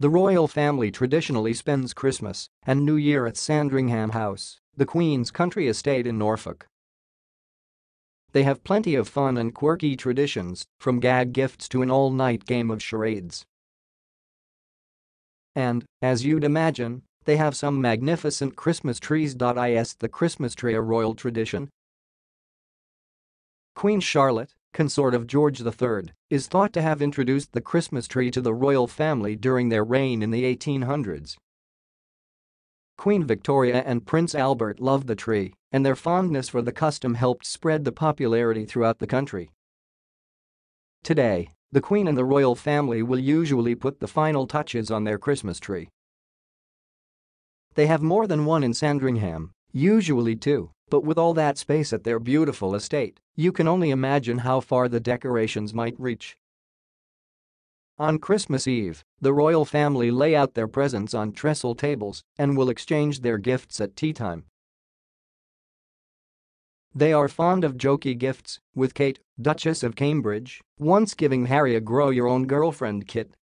the royal family traditionally spends Christmas and New Year at Sandringham House, the Queen's country estate in Norfolk. They have plenty of fun and quirky traditions, from gag gifts to an all-night game of charades. And, as you'd imagine, they have some magnificent Christmas trees. Is the Christmas tree a royal tradition? Queen Charlotte, consort of George III, is thought to have introduced the Christmas tree to the royal family during their reign in the 1800s. Queen Victoria and Prince Albert loved the tree, and their fondness for the custom helped spread the popularity throughout the country. Today, the Queen and the royal family will usually put the final touches on their Christmas tree. They have more than one in Sandringham, usually two, but with all that space at their beautiful estate, you can only imagine how far the decorations might reach. On Christmas Eve, the royal family lay out their presents on trestle tables and will exchange their gifts at tea time. They are fond of jokey gifts, with Kate, Duchess of Cambridge, once giving Harry a grow-your-own-girlfriend kit.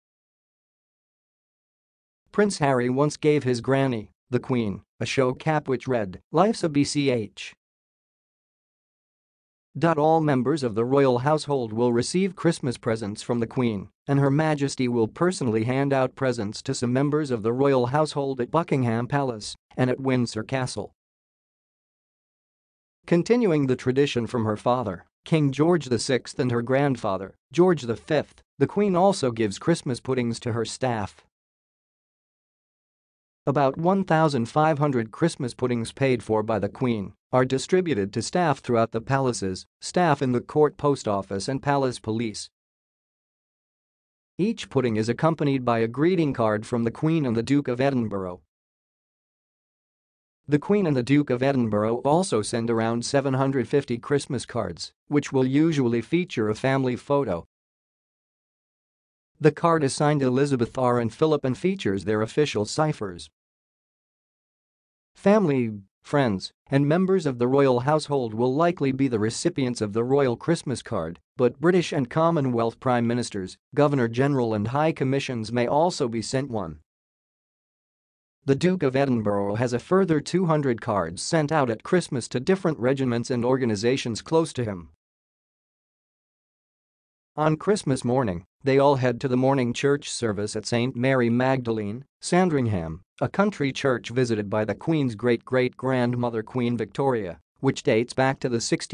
Prince Harry once gave his granny, the Queen, a show cap which read, Life's a BCH. All members of the royal household will receive Christmas presents from the Queen, and Her Majesty will personally hand out presents to some members of the royal household at Buckingham Palace and at Windsor Castle. Continuing the tradition from her father, King George VI and her grandfather, George V, the Queen also gives Christmas puddings to her staff. About 1,500 Christmas puddings paid for by the Queen are distributed to staff throughout the palaces, staff in the court post office and palace police. Each pudding is accompanied by a greeting card from the Queen and the Duke of Edinburgh. The Queen and the Duke of Edinburgh also send around 750 Christmas cards, which will usually feature a family photo. The card is signed Elizabeth R. and Philip and features their official ciphers. Family, friends, and members of the royal household will likely be the recipients of the royal Christmas card, but British and Commonwealth Prime Ministers, Governor-General and High Commissions may also be sent one. The Duke of Edinburgh has a further 200 cards sent out at Christmas to different regiments and organizations close to him. On Christmas morning, they all head to the morning church service at St. Mary Magdalene, Sandringham, a country church visited by the Queen's great-great-grandmother Queen Victoria, which dates back to the 16th